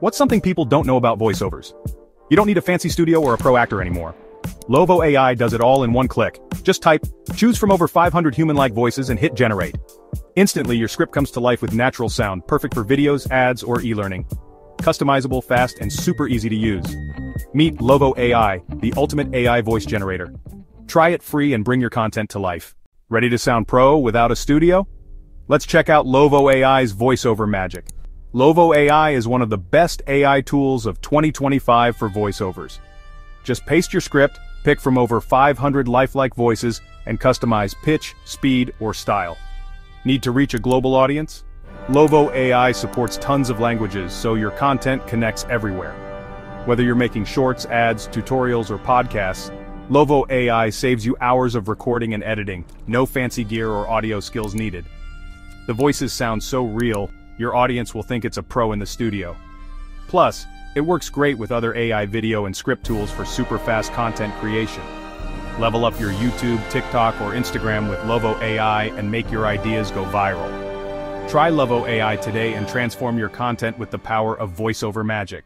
What's something people don't know about voiceovers? You don't need a fancy studio or a pro actor anymore. Lovo AI does it all in one click. Just type, choose from over 500 human-like voices and hit generate. Instantly your script comes to life with natural sound, perfect for videos, ads, or e-learning. Customizable, fast, and super easy to use. Meet Lovo AI, the ultimate AI voice generator. Try it free and bring your content to life. Ready to sound pro without a studio? Let's check out Lovo AI's voiceover magic. Lovo AI is one of the best AI tools of 2025 for voiceovers. Just paste your script, pick from over 500 lifelike voices, and customize pitch, speed, or style. Need to reach a global audience? Lovo AI supports tons of languages, so your content connects everywhere. Whether you're making shorts, ads, tutorials, or podcasts, Lovo AI saves you hours of recording and editing, no fancy gear or audio skills needed. The voices sound so real, your audience will think it's a pro in the studio. Plus, it works great with other AI video and script tools for super fast content creation. Level up your YouTube, TikTok, or Instagram with Lovo AI and make your ideas go viral. Try Lovo AI today and transform your content with the power of voiceover magic.